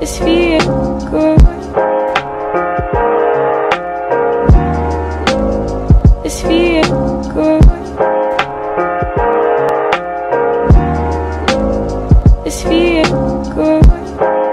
It's feel good. It's feel good. It's feel good.